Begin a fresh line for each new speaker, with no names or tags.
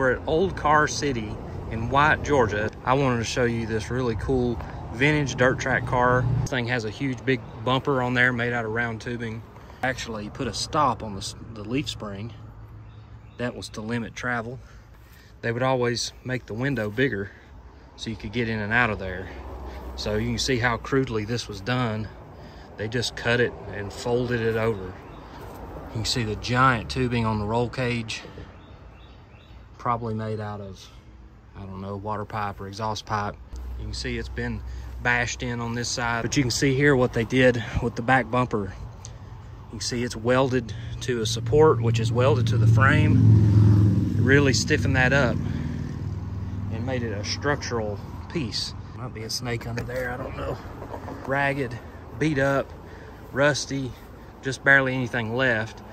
we're at Old Car City in White, Georgia. I wanted to show you this really cool vintage dirt track car. This thing has a huge big bumper on there made out of round tubing. Actually put a stop on the, the leaf spring. That was to limit travel. They would always make the window bigger so you could get in and out of there. So you can see how crudely this was done. They just cut it and folded it over. You can see the giant tubing on the roll cage. Probably made out of, I don't know, water pipe or exhaust pipe. You can see it's been bashed in on this side. But you can see here what they did with the back bumper. You can see it's welded to a support, which is welded to the frame. It really stiffened that up and made it a structural piece. Might be a snake under there, I don't know. Ragged, beat up, rusty, just barely anything left.